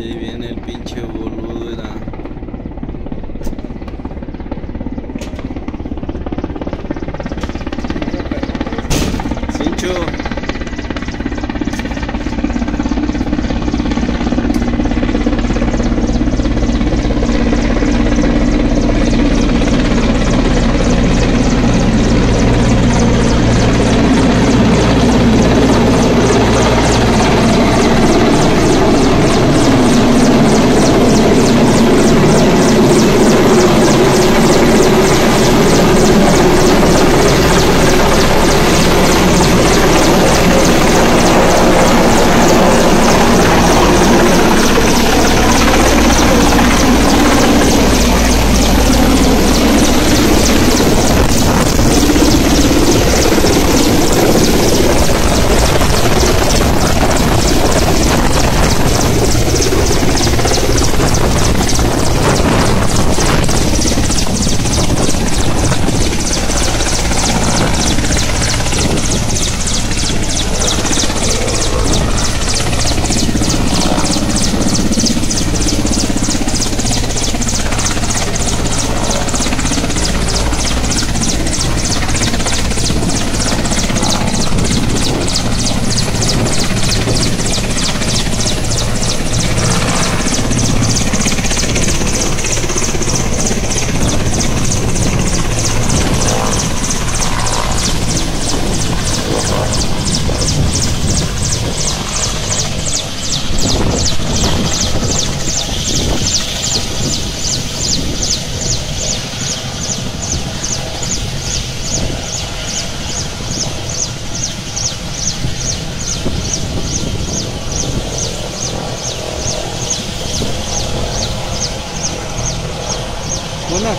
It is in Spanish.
Y ahí viene el pinche boludo, muốn rồi.